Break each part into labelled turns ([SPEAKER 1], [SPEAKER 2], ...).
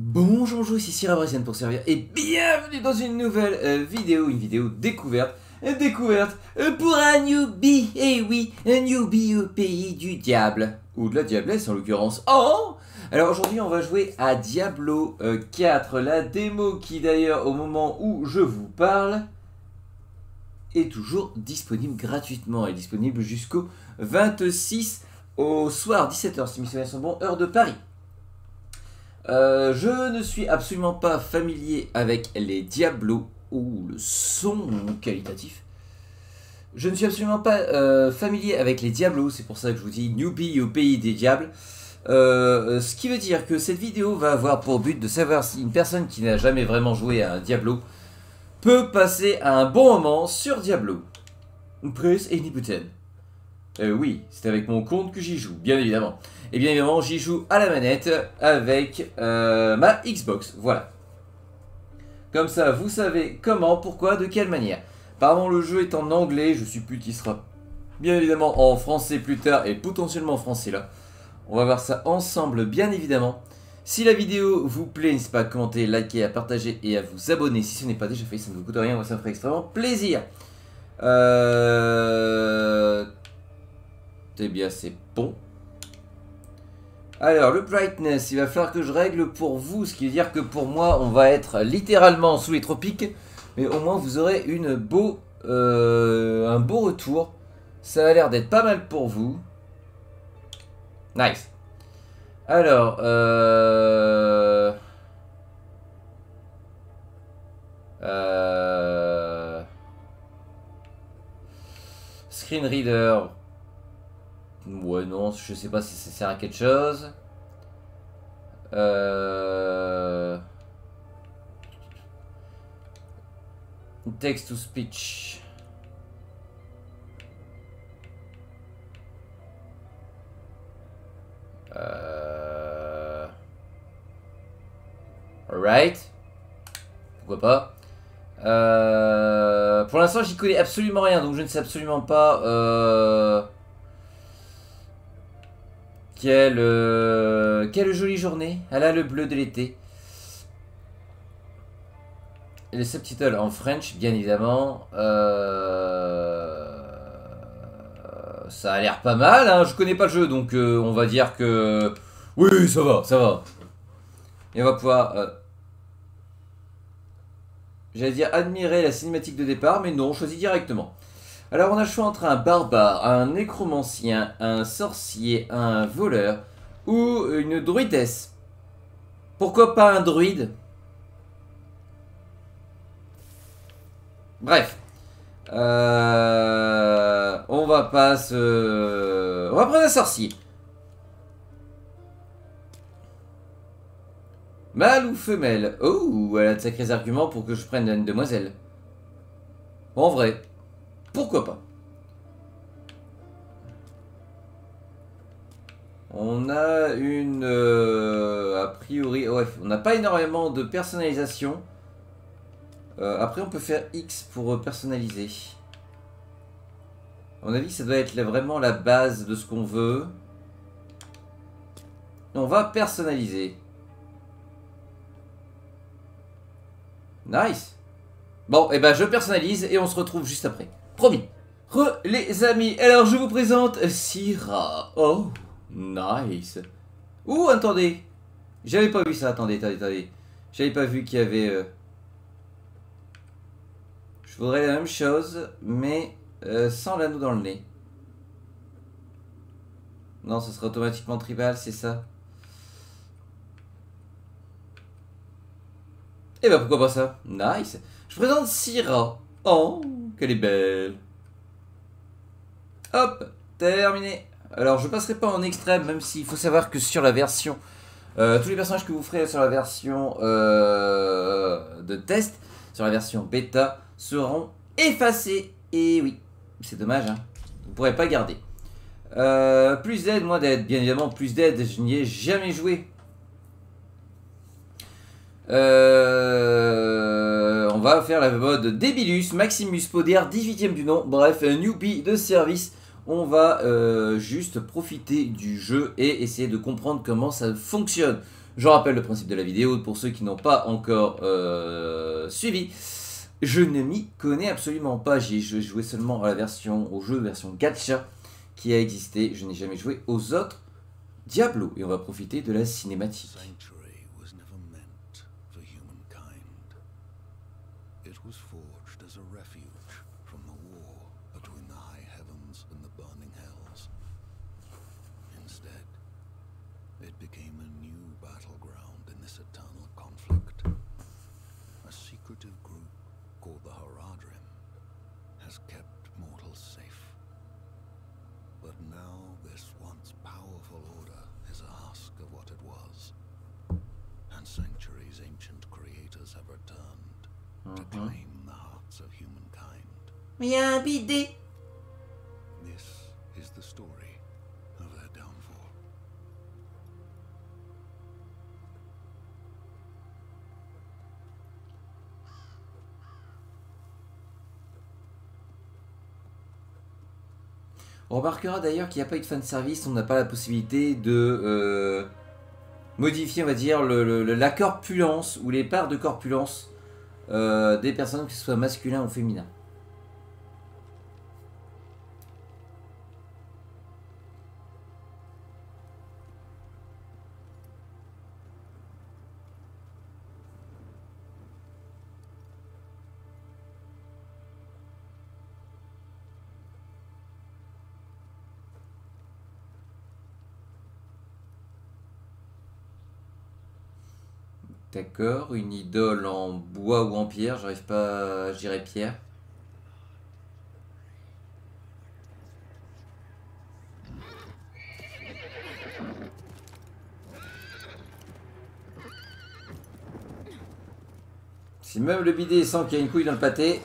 [SPEAKER 1] Bonjour, bonjour, ici Syrah Brasienne pour servir et bienvenue dans une nouvelle euh, vidéo, une vidéo découverte. euh, découverte euh, pour un newbie, et oui, un newbie au pays du diable. Ou de la diablesse en l'occurrence. Oh Alors aujourd'hui on va jouer à Diablo euh, 4, la démo qui d'ailleurs au moment où je vous parle est toujours disponible gratuitement. Elle est disponible jusqu'au 26 au soir, 17h si mes souvenirs sont bons, heure de Paris. Euh, je ne suis absolument pas familier avec les Diablos ou le son qualitatif. Je ne suis absolument pas euh, familier avec les Diablos, c'est pour ça que je vous dis newbie au pays des diables. Euh, ce qui veut dire que cette vidéo va avoir pour but de savoir si une personne qui n'a jamais vraiment joué à un Diablo peut passer un bon moment sur Diablo. Press any button. Euh, oui, c'est avec mon compte que j'y joue, bien évidemment. Et bien évidemment, j'y joue à la manette avec euh, ma Xbox. Voilà. Comme ça, vous savez comment, pourquoi, de quelle manière. Apparemment, le jeu est en anglais, je suppose qu'il sera bien évidemment en français plus tard et potentiellement en français là. On va voir ça ensemble, bien évidemment. Si la vidéo vous plaît, n'hésitez pas à commenter, liker, à partager et à vous abonner si ce n'est pas déjà fait, ça ne vous coûte rien, moi ça me ferait extrêmement plaisir. Euh... Eh bien, c'est bon. Alors, le brightness, il va falloir que je règle pour vous, ce qui veut dire que pour moi, on va être littéralement sous les tropiques, mais au moins vous aurez une beau, euh, un beau retour. Ça a l'air d'être pas mal pour vous. Nice. Alors, euh... Euh... Screen reader. Ouais, non, je sais pas si ça sert à quelque chose. Euh... Text to speech. Euh... Alright. Pourquoi pas. Euh... Pour l'instant, j'y connais absolument rien, donc je ne sais absolument pas... Euh... Quelle, euh, quelle jolie journée. Elle a le bleu de l'été. Les subtitles en French, bien évidemment. Euh, ça a l'air pas mal. Hein. Je connais pas le jeu, donc euh, on va dire que... Oui, ça va, ça va. Et on va pouvoir... J'allais dire admirer la cinématique de départ, mais non, on choisit directement. Alors on a le choix entre un barbare, un nécromancien, un sorcier, un voleur ou une druidesse. Pourquoi pas un druide? Bref. Euh, on va pas se... On va prendre un sorcier. Mâle ou femelle? Oh, elle a de sacrés arguments pour que je prenne une demoiselle. En vrai. Pourquoi pas On a une... euh, a priori... Ouais, on n'a pas énormément de personnalisation. Euh, après, on peut faire X pour euh, personnaliser. À mon avis, ça doit être vraiment la base de ce qu'on veut. On va personnaliser. Nice. Bon, et ben je personnalise et on se retrouve juste après. Promis. Re les amis, alors je vous présente Syrah. Oh, nice. Ouh, attendez. J'avais pas vu ça, attendez, attendez, attendez. J'avais pas vu qu'il y avait... euh, Je voudrais la même chose, mais euh, sans l'anneau dans le nez. Non, ce sera automatiquement tribal, c'est ça Et bah pourquoi pas ça? Nice. Je présente Syrah. Oh, qu'elle est belle. Hop, terminé. Alors je passerai pas en extrême, même s'il faut savoir que sur la version, euh, tous les personnages que vous ferez sur la version euh, de test, sur la version bêta, seront effacés. Et oui, c'est dommage, hein. vous pourrez pas garder. Euh, plus d'aide, moins d'aide. Bien évidemment, plus d'aide, je n'y ai jamais joué. Euh, on va faire la mode Débilus, Maximus Poder, 18ème du nom, bref, un newbie de service. On va euh, juste profiter du jeu et essayer de comprendre comment ça fonctionne. Je rappelle le principe de la vidéo pour ceux qui n'ont pas encore euh, suivi. Je ne m'y connais absolument pas. J'ai joué seulement au jeu version gacha qui a existé. Je n'ai jamais joué aux autres Diablo. Et on va profiter de la cinématique. It was forged as a refuge from
[SPEAKER 2] the war between the high heavens and the burning hells. Instead, it became a new battleground in
[SPEAKER 1] this eternal conflict. A secretive group called the Haradrim
[SPEAKER 2] has kept mortals safe. But now this once powerful order is a husk
[SPEAKER 1] of what it was, and centuries ancient creators have returned their downfall. On remarquera d'ailleurs qu'il n'y a pas eu de fanservice, on n'a pas la possibilité de euh, modifier, on va dire, le, la corpulence ou les parts de corpulence des personnes, que ce soit masculin ou féminin. D'accord, une idole en bois ou en pierre, j'arrive pas, je dirais pierre. Si même le bidet sent qu'il y a une couille dans le pâté,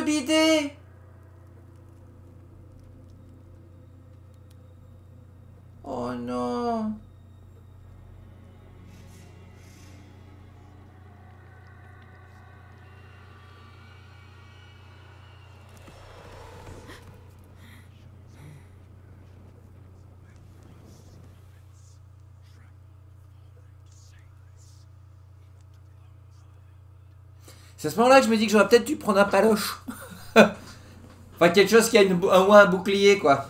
[SPEAKER 1] Oh non, le bidet Oh non C'est à ce moment-là que je me dis que j'aurais peut-être dû prendre un paloche. enfin, quelque chose qui a un, un bouclier, quoi.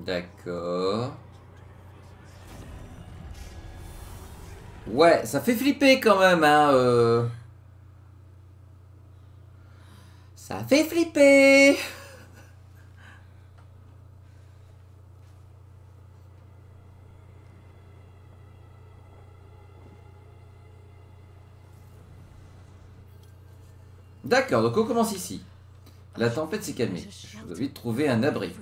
[SPEAKER 1] D'accord. Ouais, ça fait flipper quand même, hein. Euh... Ça fait flipper. D'accord, donc on commence ici. La tempête s'est calmée. Je dois vite trouver un abri.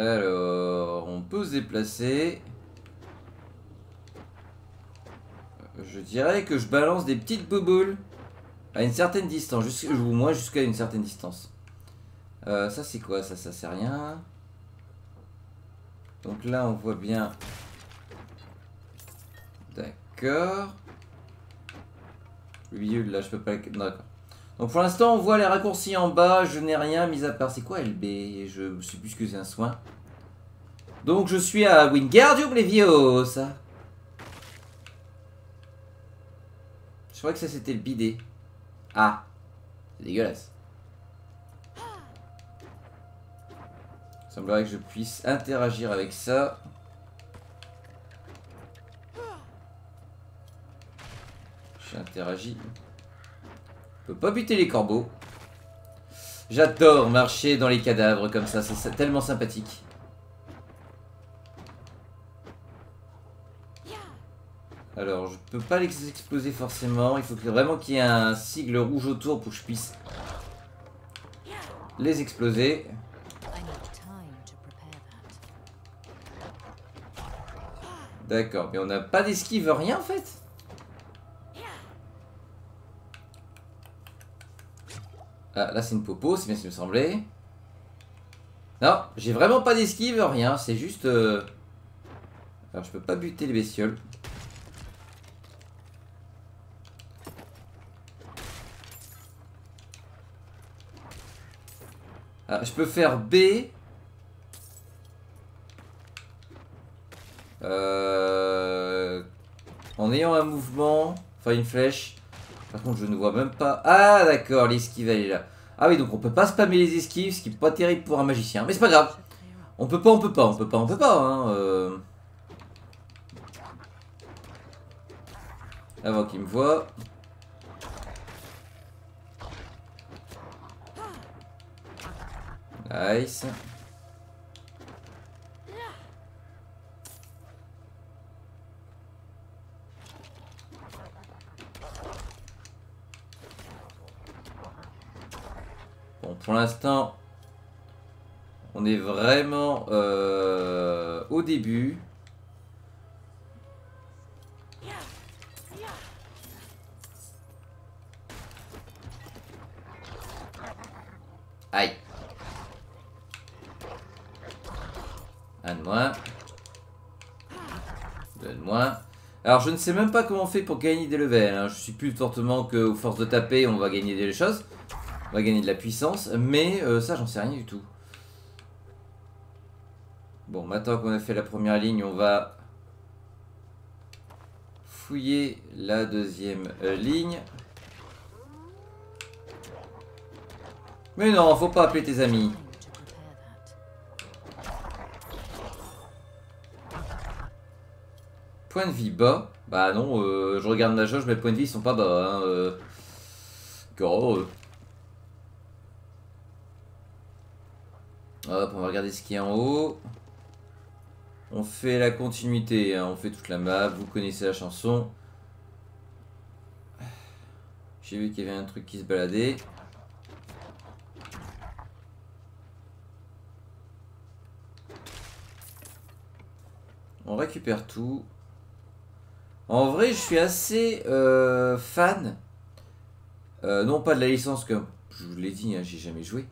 [SPEAKER 1] Alors, on peut se déplacer. Je dirais que je balance des petites bouboules à une certaine distance, ou moins jusqu'à une certaine distance. Euh, ça c'est quoi? Ça, ça c'est rien. Donc là on voit bien. D'accord. Le milieu là je peux pas... D'accord. Donc pour l'instant, on voit les raccourcis en bas. Je n'ai rien mis à part. C'est quoi LB Je sais plus que c'est un soin. Donc je suis à Wingardium Leviosa. Je crois que ça c'était le bidet. Ah. C'est dégueulasse. Il semblerait que je puisse interagir avec ça. J'interagis. Je peux pas buter les corbeaux. J'adore marcher dans les cadavres comme ça, c'est tellement sympathique. Alors, je peux pas les exploser forcément. Il faut vraiment qu'il y ait un sigle rouge autour pour que je puisse les exploser. D'accord, mais on n'a pas d'esquive, rien en fait Ah, là c'est une popo, c'est bien ce qui me semblait. Non, j'ai vraiment pas d'esquive, rien, c'est juste... Euh, alors je peux pas buter les bestioles. Ah, je peux faire B. Euh, en ayant un mouvement, enfin une flèche. Par contre, je ne vois même pas. Ah, d'accord, l'esquive elle est là. Ah oui, donc on peut pas spammer les esquives, ce qui est pas terrible pour un magicien. Mais c'est pas grave. On peut pas, on peut pas, on peut pas, on peut pas. Hein, euh... Avant qu'il me voit. Nice. Bon, pour l'instant, on est vraiment euh, au début. Aïe. Un de moins. Deux de moins. Alors je ne sais même pas comment on fait pour gagner des levels. Hein. Je suis plus fortement que force de taper, on va gagner des choses. On va gagner de la puissance. Mais euh, ça, j'en sais rien du tout. Bon, maintenant qu'on a fait la première ligne, on va fouiller la deuxième euh, ligne. Mais non, faut pas appeler tes amis. Point de vie bas. Bah non, euh, je regarde ma jauge, mes points de vie sont pas bas. Hein, euh. Hop, on va regarder ce qu'il y a en haut. On fait la continuité, hein, on fait toute la map, vous connaissez la chanson. J'ai vu qu'il y avait un truc qui se baladait. On récupère tout. En vrai, je suis assez euh, fan. Euh, non pas de la licence, comme je vous l'ai dit, hein, j'ai jamais joué.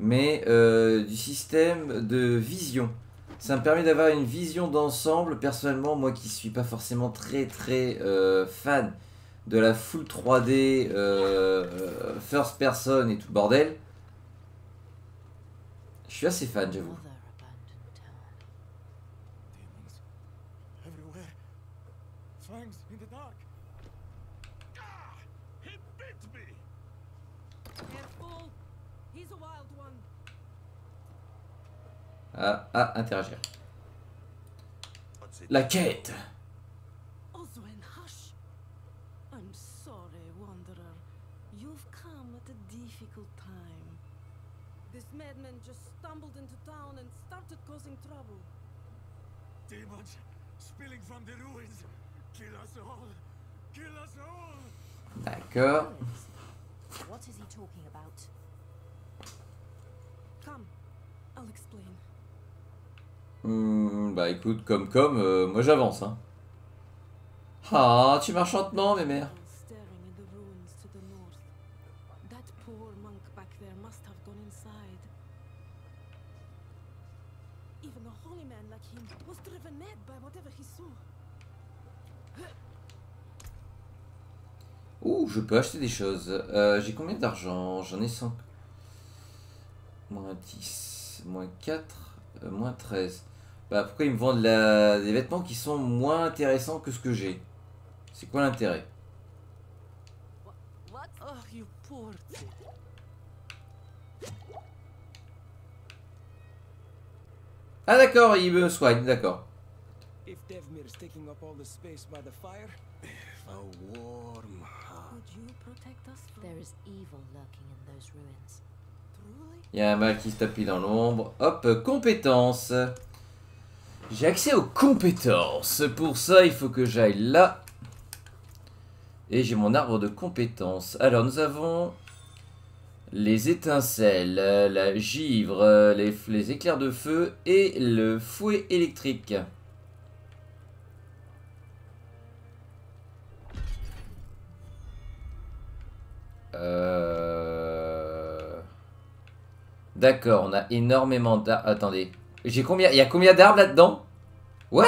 [SPEAKER 1] Mais euh, du système de vision. Ça me permet d'avoir une vision d'ensemble. Personnellement, moi qui suis pas forcément très très fan de la full 3D, first person et tout bordel. Je suis assez fan, j'avoue. Ah, ah, interagir. La quête
[SPEAKER 3] Oswin, hush. I'm sorry, Wanderer. You've come at a difficult time. This madman just stumbled into town and started causing trouble.
[SPEAKER 4] Demons spilling from the ruins. Kill us all. Kill us all.
[SPEAKER 1] D'accord. Hmm, bah écoute, comme comme, euh, moi j'avance. Hein. Ah, tu marches lentement, mes mères. Ouh, je peux acheter des choses. Euh, J'ai combien d'argent? J'en ai 100. Moins 10, moins 4, euh, moins 13. Bah pourquoi ils me vendent la... des vêtements qui sont moins intéressants que ce que j'ai? C'est quoi l'intérêt? Ah d'accord, il me soigne, d'accord.
[SPEAKER 5] If Devmir's taking up all the space by the fire,
[SPEAKER 4] A warm,
[SPEAKER 6] is evil lurking in those ruins.
[SPEAKER 3] Truly?
[SPEAKER 1] Il y a un mal qui se tapit dans l'ombre. Hop, compétences. J'ai accès aux compétences. Pour ça, il faut que j'aille là. Et j'ai mon arbre de compétences. Alors, nous avons les étincelles, la givre, les, éclairs de feu et le fouet électrique. Euh... D'accord, on a énormément d'arbres. Attendez. J'ai combien Il y a combien d'arbres là-dedans? What?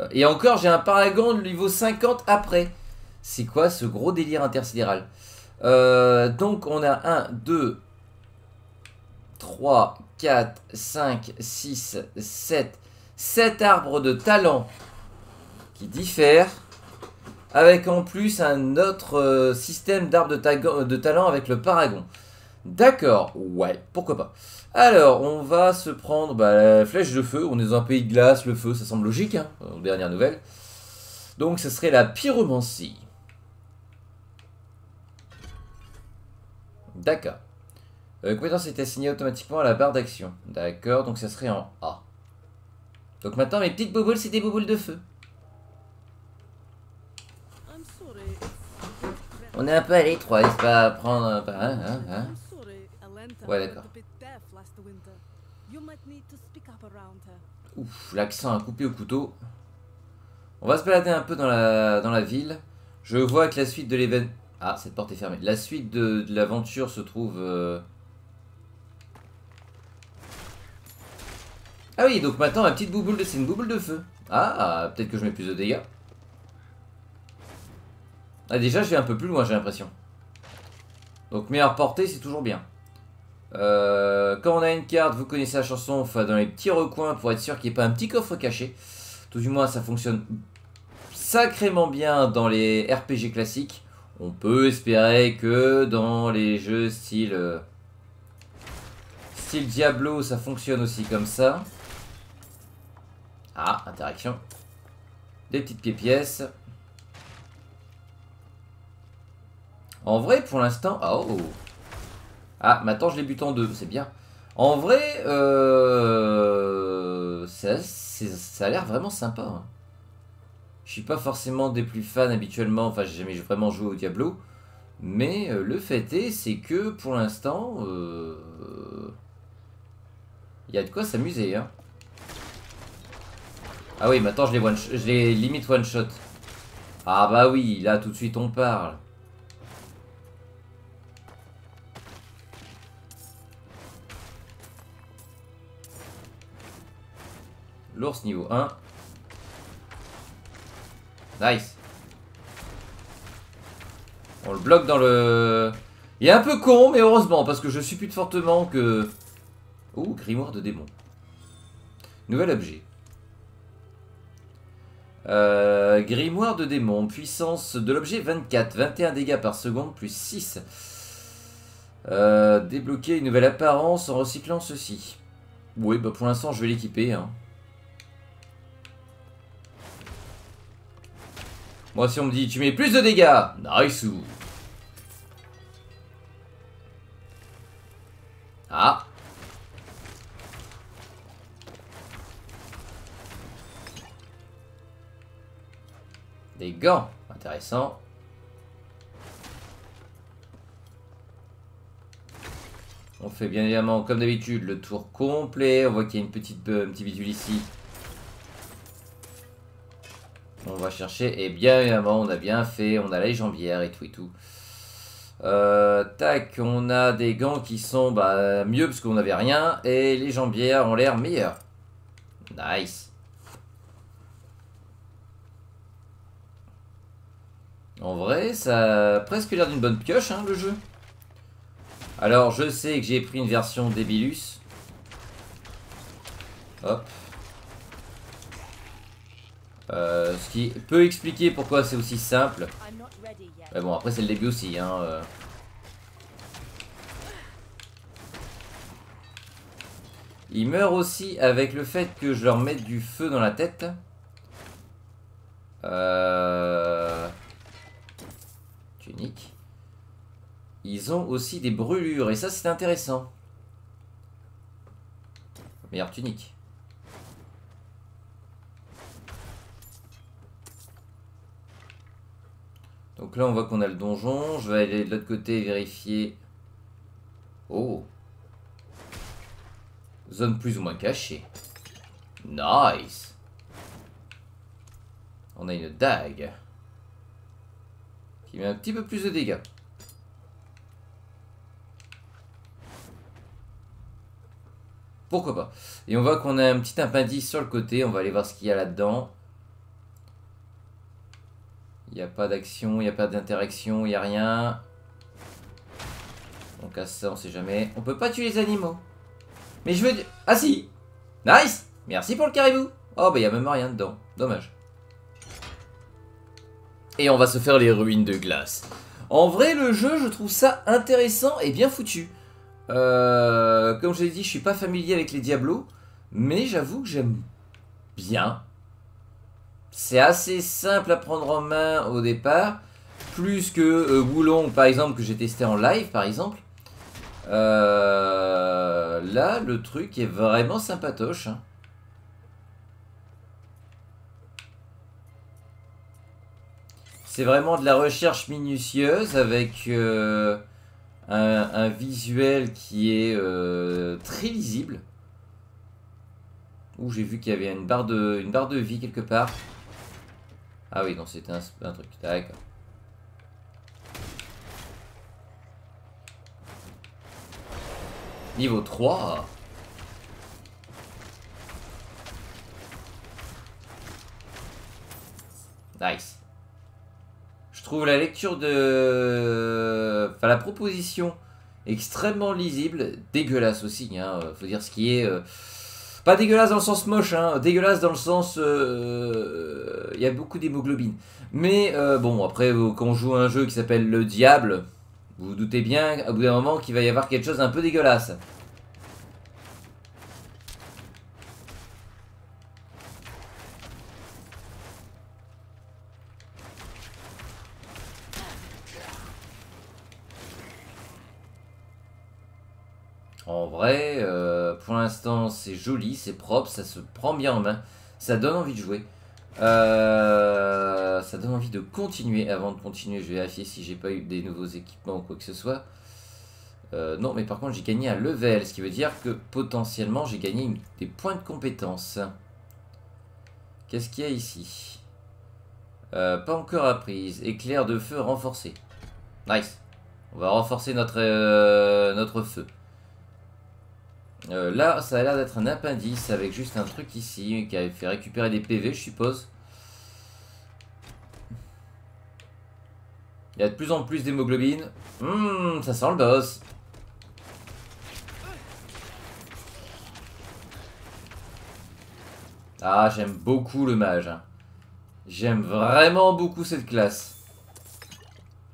[SPEAKER 1] Euh, Et encore, j'ai un paragon de niveau 50 après. C'est quoi ce gros délire intersidéral? Euh, Donc, on a 1, 2, 3, 4, 5, 6, 7. 7 arbres de talent qui diffèrent. Avec en plus un autre euh, système d'arbres de, taga- de talent avec le paragon. D'accord, ouais, pourquoi pas. Alors, on va se prendre bah, la flèche de feu. On est dans un pays de glace, le feu, ça semble logique, hein, aux dernières nouvelles. Donc, ce serait la pyromancie. D'accord. Euh, compétence est assignée automatiquement à la barre d'action. D'accord, donc ça serait en A. Donc maintenant, mes petites bouboules, c'est des bouboules de feu. On est un peu à l'étroit, n'est-ce pas? À prendre un peu, hein, hein, hein.
[SPEAKER 3] I'm sorry, Alenta
[SPEAKER 1] Ouais, d'accord. Ouf, l'accent a coupé au couteau. On va se balader un peu dans la, dans la ville. Je vois que la suite de l'événement... Ah, cette porte est fermée. La suite de, de l'aventure se trouve... euh, Ah oui, donc maintenant, ma petite bouboule de... C'est une bouboule de feu. Ah, peut-être que je mets plus de dégâts. Ah, déjà, je vais un peu plus loin, j'ai l'impression. Donc, meilleure portée, c'est toujours bien. Euh, quand on a une carte, vous connaissez la chanson, dans les petits recoins pour être sûr qu'il n'y ait pas un petit coffre caché. Tout du moins, ça fonctionne sacrément bien dans les RPG classiques. On peut espérer que dans les jeux style euh, style Diablo, ça fonctionne aussi comme ça. Ah, interaction. Des petites pieds-pièces. En vrai, pour l'instant... Oh Ah, maintenant je les bute en deux, c'est bien. En vrai, euh... ça, a l'air vraiment sympa. hein. Je suis pas forcément des plus fans habituellement, enfin j'ai jamais vraiment joué au Diablo. Mais euh, le fait est, c'est que pour l'instant, euh, il y a de quoi s'amuser. Hein. Ah oui, maintenant je les, one je les limite one shot. Ah bah oui, là tout de suite on parle. L'ours niveau 1. Nice. On le bloque dans le... Il est un peu con, mais heureusement, parce que je suppute fortement que... Ouh, grimoire de démon. Nouvel objet. Euh, grimoire de démon, puissance de l'objet 24, 21 dégâts par seconde plus 6. Euh, débloquer une nouvelle apparence en recyclant ceci. Oui, bah pour l'instant je vais l'équiper. Hein. Moi si on me dit tu mets plus de dégâts, nice. Ah. Des gants, intéressant. On fait bien évidemment, comme d'habitude, le tour complet. On voit qu'il y a une petite, euh, un petit bidule ici. On va chercher. Et bien évidemment, on a bien fait. On a les jambières et tout et tout. Euh, tac, on a des gants qui sont bah, mieux parce qu'on n'avait rien. Et les jambières ont l'air meilleures. Nice. En vrai, ça a presque l'air d'une bonne pioche, hein, le jeu. Alors, je sais que j'ai pris une version Debilus. Hop. Euh, ce qui peut expliquer pourquoi c'est aussi simple. Mais bon, après, c'est le début aussi. Hein, euh. Ils meurent aussi avec le fait que je leur mette du feu dans la tête. Euh... tunique. Ils ont aussi des brûlures, et ça c'est intéressant. Meilleure tunique. Donc là on voit qu'on a le donjon, je vais aller de l'autre côté vérifier. Oh Zone plus ou moins cachée. Nice On a une dague. Qui met un petit peu plus de dégâts. Pourquoi pas Et on voit qu'on a un petit appendice sur le côté. On va aller voir ce qu'il y a là-dedans. Il a pas d'action, il a pas d'interaction, il a rien. Donc à ça, on sait jamais. On peut pas tuer les animaux. Mais je veux... Ah si Nice Merci pour le caribou Oh bah il a même rien dedans. Dommage. Et on va se faire les ruines de glace. En vrai, le jeu, je trouve ça intéressant et bien foutu. Euh, comme je l'ai dit, je suis pas familier avec les Diablos, mais j'avoue que j'aime bien. C'est assez simple à prendre en main au départ, plus que euh, par exemple que j'ai testé en live par exemple. Euh, là, le truc est vraiment sympatoche. hein. C'est vraiment de la recherche minutieuse avec euh, un, un visuel qui est euh, très lisible. Ouh, j'ai vu qu'il y avait une barre, de, une barre de vie quelque part. Ah oui, non, c'était un, un truc. D'accord. Niveau 3. Nice. Je trouve la lecture de... Enfin, la proposition extrêmement lisible. Dégueulasse aussi, hein. Faut dire ce qui est... euh, Pas dégueulasse dans le sens moche, hein. Dégueulasse dans le sens... euh, Il y a beaucoup d'hémoglobine. Mais euh, bon, après, quand on joue un jeu qui s'appelle Le Diable, vous vous doutez bien, au bout d'un moment, qu'il va y avoir quelque chose d'un peu dégueulasse. En vrai, euh, pour l'instant, c'est joli, c'est propre, ça se prend bien en main, ça donne envie de jouer. Euh, ça donne envie de continuer. Avant de continuer, je vais vérifier si j'ai pas eu des nouveaux équipements ou quoi que ce soit. Euh, non, mais par contre, j'ai gagné un level, ce qui veut dire que potentiellement, j'ai gagné des points de compétence. Qu'est-ce qu'il y a ici? Pas encore apprise. Éclair de feu renforcé. Nice. On va renforcer notre feu. Euh, là, ça a l'air d'être un appendice avec juste un truc ici qui a fait récupérer des PV, je suppose. Il y a de plus en plus d'hémoglobine. Hum, ça sent le boss. Ah, j'aime beaucoup le mage. hein. J'aime vraiment beaucoup cette classe.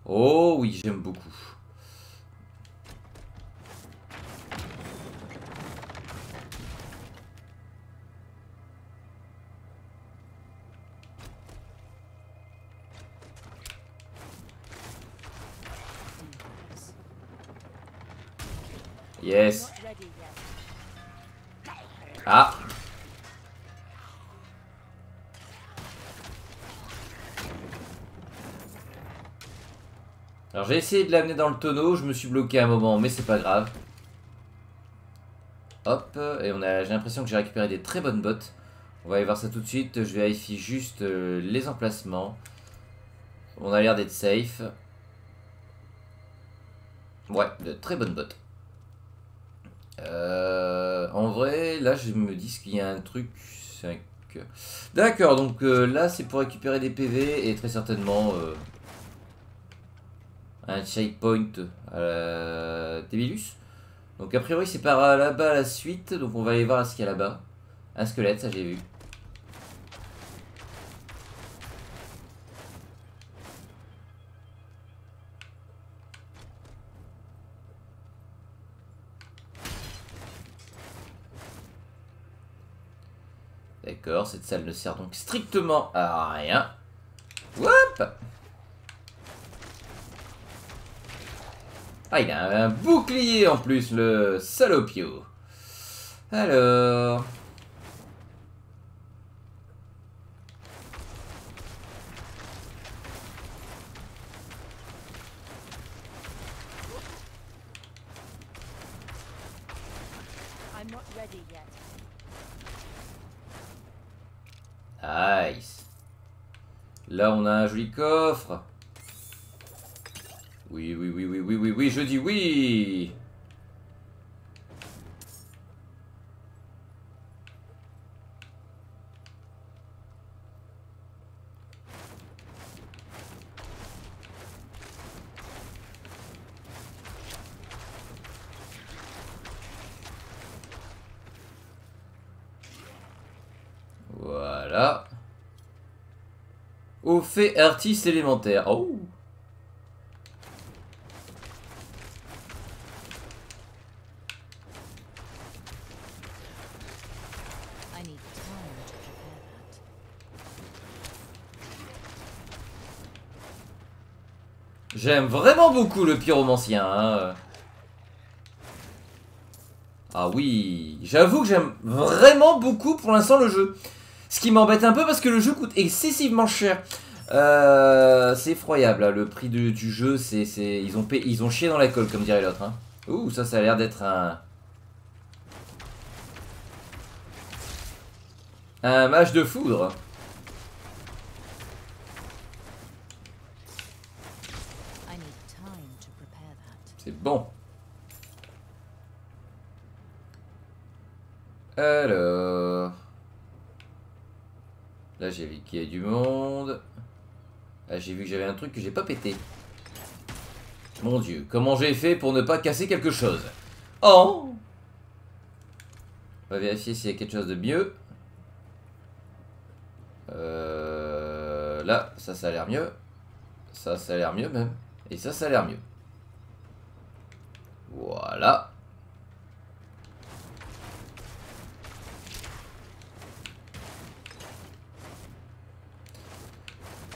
[SPEAKER 1] Oh oui, j'aime beaucoup. Yes. Ah Alors j'ai essayé de l'amener dans le tonneau, je me suis bloqué un moment, mais c'est pas grave. Hop, et on a, j'ai l'impression que j'ai récupéré des très bonnes bottes. On va aller voir ça tout de suite, je vérifie juste euh, les emplacements. On a l'air d'être safe. Ouais, de très bonnes bottes. Euh, en vrai, là, je me dis qu'il y a un truc. D'accord, donc euh, là, c'est pour récupérer des PV et très certainement euh, un checkpoint à la Débilus. Donc, a priori, c'est par là-bas la suite. Donc, on va aller voir ce qu'il y a là-bas. Un squelette, ça j'ai vu. D'accord, cette salle ne sert donc strictement à rien. Hop Ah, il a un bouclier en plus, le salopio. Alors...
[SPEAKER 6] I'm not ready yet.
[SPEAKER 1] Nice. Là, on a un joli coffre. Oui, oui, oui, oui, oui, oui, oui, je dis oui. Voilà. Fait artiste élémentaire. Oh. J'aime vraiment beaucoup le pyromancien. hein. Ah oui, j'avoue que j'aime vraiment beaucoup pour l'instant le jeu. Ce qui m'embête un peu parce que le jeu coûte excessivement cher. Euh, c'est effroyable, hein, le prix de- du jeu, c'est, ils, ont payé- ils ont chié dans la colle, comme dirait l'autre. hein. Ouh, ça, ça a l'air d'être un... Un match de foudre. C'est bon. Alors. Là, j'ai vu qu'il y a du monde. Là, j'ai vu que j'avais un truc que j'ai pas pété. Mon dieu, comment j'ai fait pour ne pas casser quelque chose? Oh On va vérifier s'il y a quelque chose de mieux. Euh, là, ça, ça a l'air mieux. Ça, ça a l'air mieux même. Et ça, ça a l'air mieux. Voilà.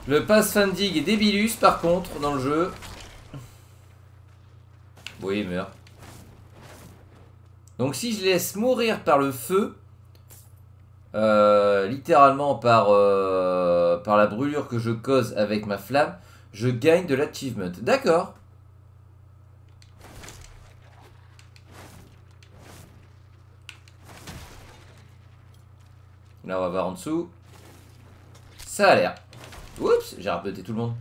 [SPEAKER 1] Le pathfinding est débilus par contre dans le jeu. Oui, il meurt. Donc si je laisse mourir par le feu, euh, littéralement par, euh, par la brûlure que je cause avec ma flamme, je gagne de l'achievement. D'accord. Là, on va voir en dessous. Ça a l'air. Oups, j'ai rapeté tout le monde.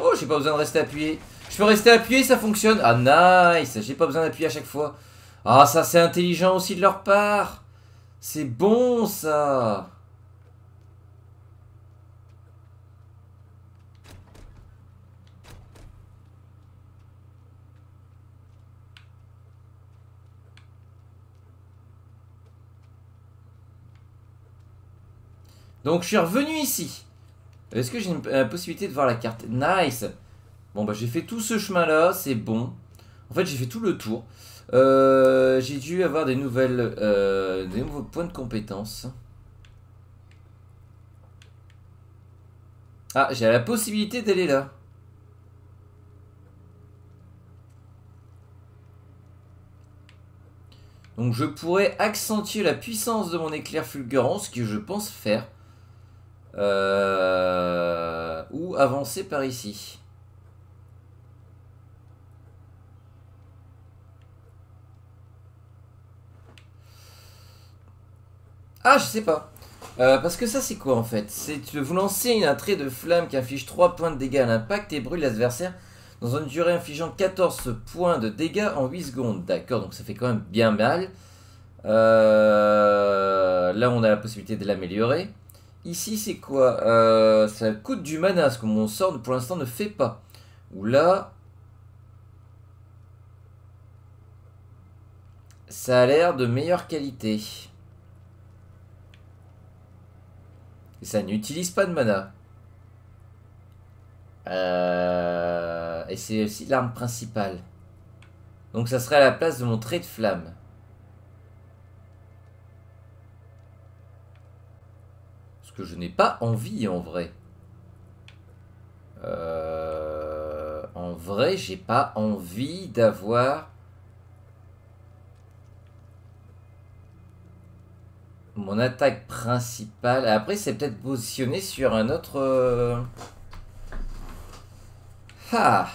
[SPEAKER 1] Oh, j'ai pas besoin de rester appuyé. Je peux rester appuyé, ça fonctionne. Ah, nice. J'ai pas besoin d'appuyer à chaque fois. Ah, ça, c'est intelligent aussi de leur part. C'est bon, ça. Donc je suis revenu ici. Est-ce que j'ai euh, possibilité de voir la carte? Nice Bon bah j'ai fait tout ce chemin là, c'est bon. En fait j'ai fait tout le tour. Euh, j'ai dû avoir des nouvelles, euh, des nouveaux points de compétence. Ah, j'ai la possibilité d'aller là. Donc je pourrais accentuer la puissance de mon éclair fulgurant, ce que je pense faire. Euh, ou avancer par ici. Ah, je sais pas. Euh, parce que ça, c'est quoi en fait? C'est vous lancez un trait de flamme qui inflige 3 points de dégâts à l'impact et brûle l'adversaire dans une durée infligeant 14 points de dégâts en 8 secondes. D'accord, donc ça fait quand même bien mal. Euh, là, on a la possibilité de l'améliorer. Ici, c'est quoi? Euh, Ça coûte du mana, ce que mon sort pour l'instant ne fait pas. Ou là. Ça a l'air de meilleure qualité. Et ça n'utilise pas de mana. Euh, Et c'est aussi l'arme principale. Donc ça serait à la place de mon trait de flamme. Parce que je n'ai pas envie en vrai. Euh, en vrai, j'ai pas envie d'avoir mon attaque principale. Après, c'est peut-être positionné sur un autre. euh, Ah.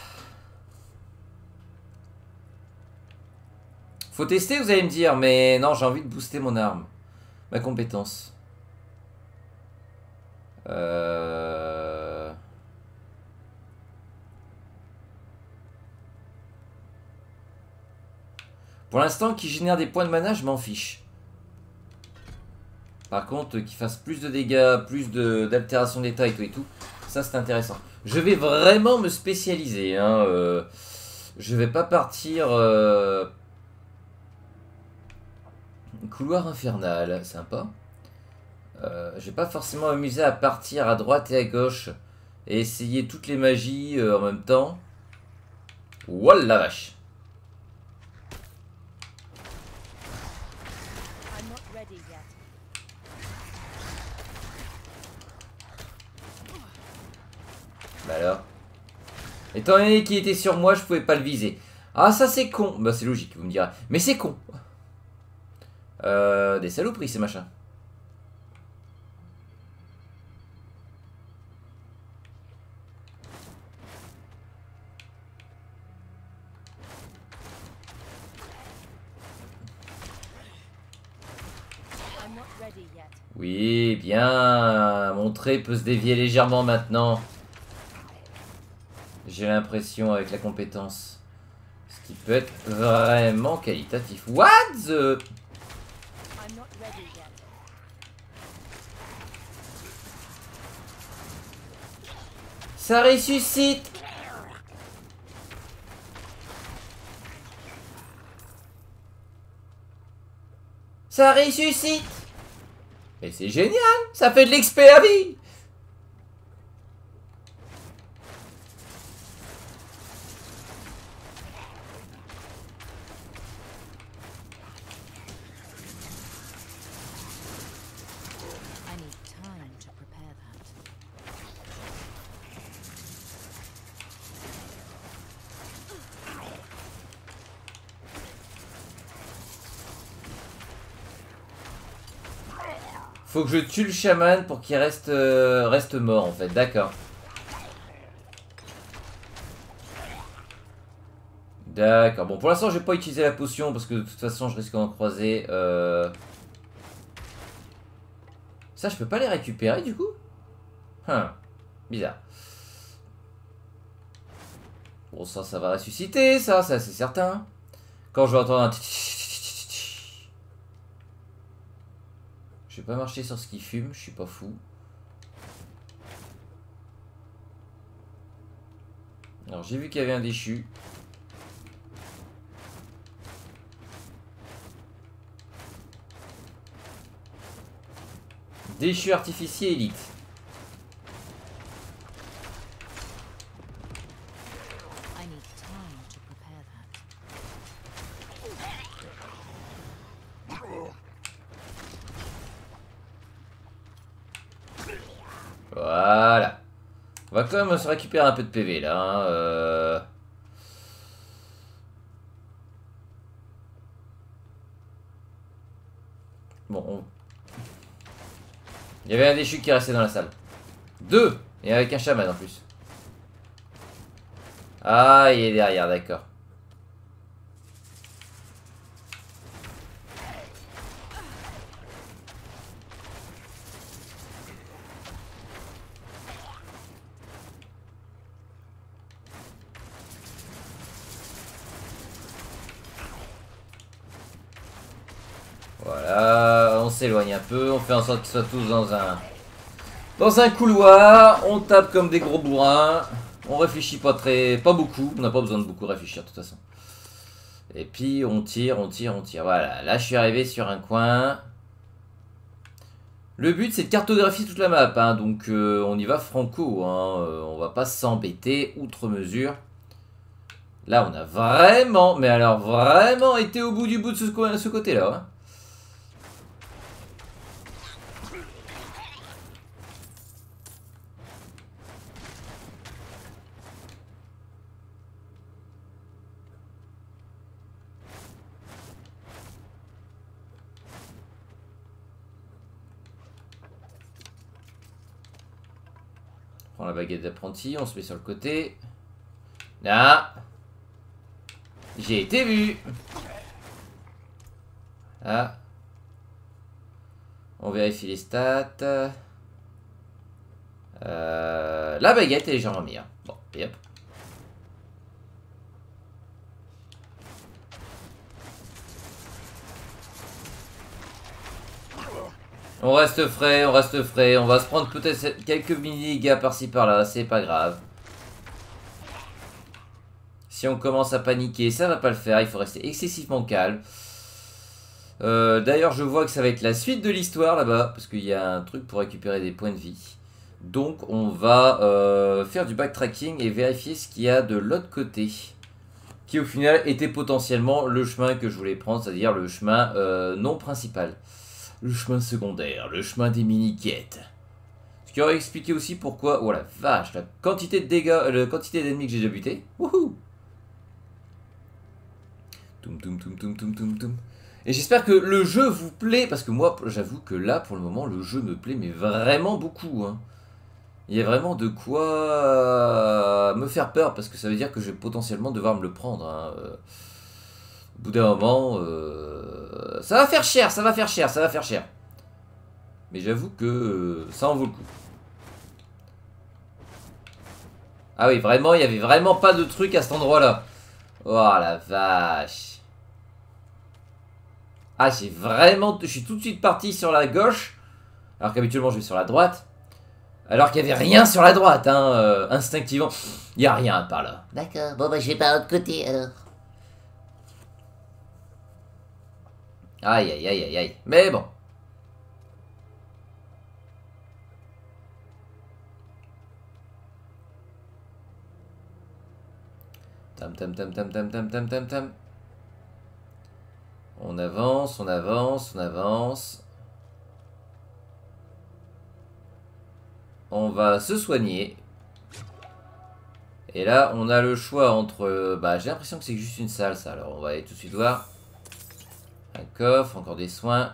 [SPEAKER 1] Faut tester, vous allez me dire, mais non, j'ai envie de booster mon arme, ma compétence. Euh... Pour l'instant, qui génère des points de mana, je m'en fiche. Par contre, qu'il fasse plus de dégâts, plus d'altération d'état et tout et tout, ça c'est intéressant. Je vais vraiment me spécialiser. Hein, euh, je vais pas partir. euh, Couloir infernal, sympa. Euh, je vais pas forcément m'amuser à partir à droite et à gauche et essayer toutes les magies euh, en même temps. Wallah la vache. Bah alors Étant donné qu'il était sur moi, je pouvais pas le viser. Ah, ça c'est con. Bah c'est logique, vous me direz. Mais c'est con. Euh, des saloperies ces machins. Oui, bien. Mon trait peut se dévier légèrement maintenant. J'ai l'impression avec la compétence. Ce qui peut être vraiment qualitatif. What the... Ça ressuscite Ça ressuscite Mais c'est génial Ça fait de l'XP vie Faut que je tue le chaman pour qu'il reste, euh, reste mort en fait, d'accord. D'accord, bon pour l'instant je vais pas utiliser la potion parce que de toute façon je risque d'en croiser. euh. Ça je peux pas les récupérer du coup? Hum, bizarre. Bon ça ça va ressusciter ça, ça c'est certain. Quand je vais entendre un... Je vais pas marcher sur ce qui fume, je suis pas fou. Alors j'ai vu qu'il y avait un déchu. Déchu artificier élite. On même se récupérer un peu de PV là. hein, euh. Bon, on- Il y avait un déchu qui restait dans la salle. Deux Et avec un chaman en plus. Ah, il est derrière, d'accord. Voilà, on s'éloigne un peu, on fait en sorte qu'ils soient tous dans un couloir, on tape comme des gros bourrins, on réfléchit pas très pas beaucoup, on n'a pas besoin de beaucoup réfléchir de toute façon. Et puis on tire, on tire, on tire. Voilà, là je suis arrivé sur un coin. Le but c'est de cartographier toute la map, hein, donc euh, on y va franco, hein, euh, on va pas s'embêter outre mesure. Là on a vraiment, mais alors vraiment été au bout du bout de ce côté-là. hein. Baguette d'apprenti, on se met sur le côté. Là. J'ai été vu. Là. On vérifie les stats. Euh, la baguette est légèrement meilleure. Bon, et hop. On reste frais, on reste frais. On va se prendre peut-être quelques mini-dégâts par-ci par-là, c'est pas grave. Si on commence à paniquer, ça va pas le faire. Il faut rester excessivement calme. Euh, D'ailleurs, je vois que ça va être la suite de l'histoire là-bas, parce qu'il y a un truc pour récupérer des points de vie. Donc, on va euh, faire du backtracking et vérifier ce qu'il y a de l'autre côté. Qui, au final, était potentiellement le chemin que je voulais prendre, c'est-à-dire le chemin euh, non principal. Le chemin secondaire, le chemin des mini-quêtes. Ce qui aurait expliqué aussi pourquoi... Oh la vache, la quantité de dégâts, euh, la quantité d'ennemis que j'ai déjà buté. Wouhou Toum toum toum toum toum toum toum. Et j'espère que le jeu vous plaît, parce que moi, j'avoue que là, pour le moment, le jeu me plaît, mais vraiment beaucoup. Hein. Il y a vraiment de quoi euh, me faire peur, parce que ça veut dire que je vais potentiellement devoir me le prendre. Hein. Euh, Au bout d'un moment, ça va faire cher, ça va faire cher, ça va faire cher. Mais j'avoue que euh, ça en vaut le coup. Ah oui, vraiment, il y avait vraiment pas de truc à cet endroit-là. Oh la vache. Ah, j'ai vraiment... Je suis tout de suite parti sur la gauche. Alors qu'habituellement, je vais sur la droite. Alors qu'il n'y avait rien sur la droite, hein. euh, instinctivement. Il n'y a rien par là.
[SPEAKER 5] D'accord, bon bah je vais par l'autre côté alors.
[SPEAKER 1] Aïe, aïe, aïe, aïe, aïe. Mais bon. Tam, tam, tam, tam, tam, tam, tam, tam, tam. On avance, on avance, on avance. On va se soigner. Et là, on a le choix entre... Bah, j'ai l'impression que c'est juste une salle, ça. Alors, on va aller tout de suite voir. Un coffre, encore des soins.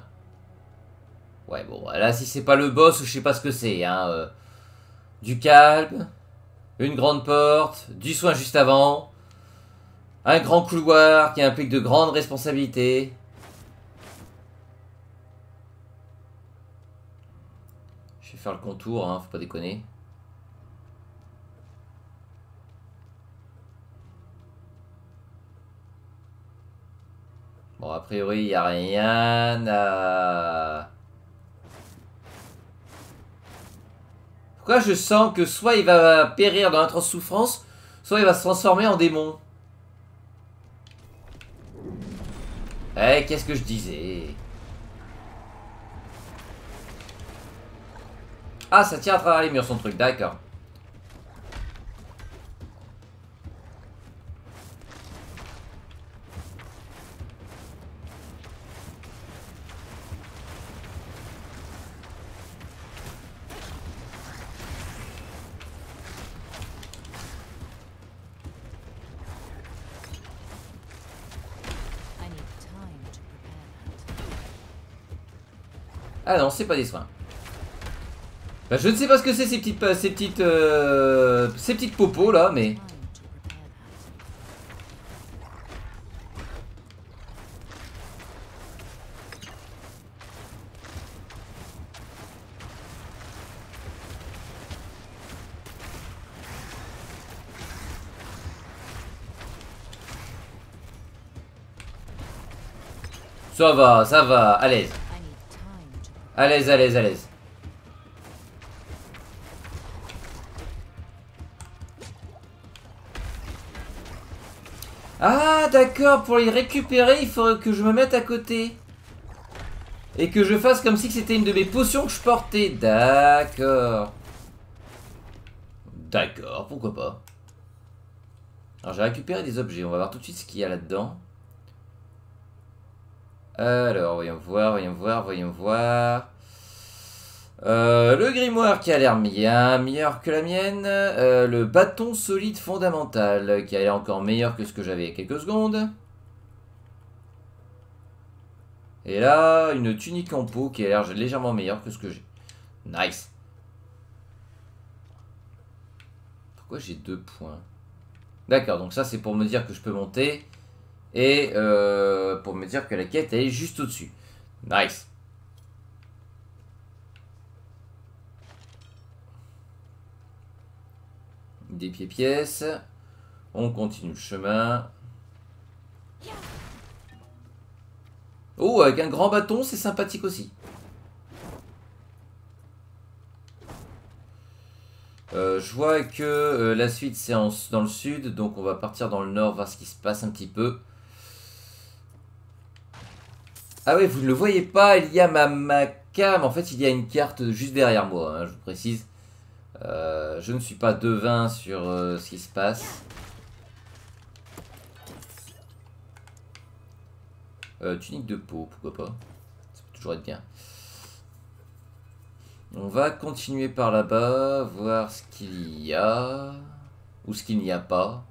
[SPEAKER 1] Ouais, bon, là, si c'est pas le boss, je sais pas ce que c'est. Hein. euh, du calme, une grande porte, du soin juste avant, un grand couloir qui implique de grandes responsabilités. Je vais faire le contour, hein, faut pas déconner. Bon, a priori, il n'y a rien à... Pourquoi je sens que soit il va périr dans l'atroce souffrance, soit il va se transformer en démon Eh, qu'est-ce que je disais? Ah, ça tire à travers les murs son truc, d'accord. Ah non, c'est pas des soins. Bah, je ne sais pas ce que c'est ces petites, euh, ces petites, euh, ces petites popos là, mais ça va, ça va, à l'aise, à l'aise, à l'aise, à l'aise. Ah d'accord, pour les récupérer, il faudrait que je me mette à côté. Et que je fasse comme si c'était une de mes potions que je portais. D'accord. D'accord, pourquoi pas. Alors j'ai récupéré des objets, on va voir tout de suite ce qu'il y a là-dedans. Alors, voyons voir, voyons voir, voyons voir. Euh, le grimoire qui a l'air bien meilleur que la mienne. Euh, le bâton solide fondamental qui a l'air encore meilleur que ce que j'avais il y a quelques secondes. Et là, une tunique en peau qui a l'air légèrement meilleure que ce que j'ai. Nice. Pourquoi j'ai deux points? D'accord, donc ça c'est pour me dire que je peux monter. Et euh, pour me dire que la quête est juste au-dessus. Nice. Des pieds-pièces. On continue le chemin. Oh, avec un grand bâton, c'est sympathique aussi. Euh, je vois que euh, la suite c'est dans le sud, donc on va partir dans le nord, voir ce qui se passe un petit peu. Ah oui, vous ne le voyez pas, il y a ma, ma cam, en fait il y a une carte juste derrière moi, hein, je vous précise. Euh, je ne suis pas devin sur euh, ce qui se passe. Euh, tunique de peau, pourquoi pas. Ça peut toujours être bien. On va continuer par là-bas, voir ce qu'il y a. Ou ce qu'il n'y a pas.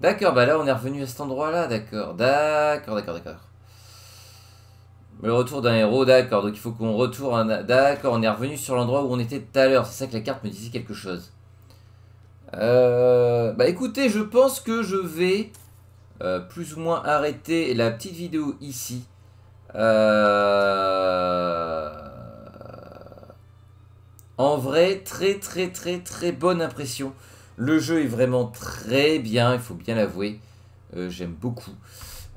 [SPEAKER 1] D'accord, bah là on est revenu à cet endroit-là, d'accord. D'accord, d'accord, d'accord. Le retour d'un héros, d'accord. Donc il faut qu'on retourne. un- D'accord, on est revenu sur l'endroit où on était tout à l'heure. C'est ça que la carte me disait quelque chose. Euh, bah écoutez, je pense que je vais euh, plus ou moins arrêter la petite vidéo ici. Euh... En vrai, très très très très bonne impression. Le jeu est vraiment très bien, il faut bien l'avouer. J'aime beaucoup.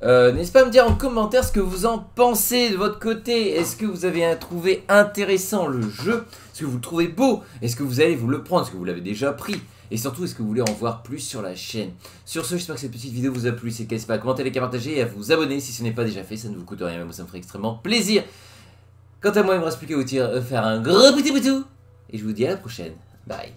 [SPEAKER 1] Euh, N'hésitez pas à me dire en commentaire ce que vous en pensez de votre côté. Est-ce que vous avez trouvé intéressant le jeu? Est-ce que vous le trouvez beau? Est-ce que vous allez vous le prendre? Est-ce que vous l'avez déjà pris? Et surtout, est-ce que vous voulez en voir plus sur la chaîne? Sur ce, j'espère que cette petite vidéo vous a plu. C'est n'hésitez pas à commenter, liker, partager et à vous abonner si ce n'est pas déjà fait. Ça ne vous coûte rien, mais moi ça me ferait extrêmement plaisir. Quant à moi, il me reste plus qu'à vous dire, euh, faire un gros petit boutou. Et je vous dis à la prochaine. Bye.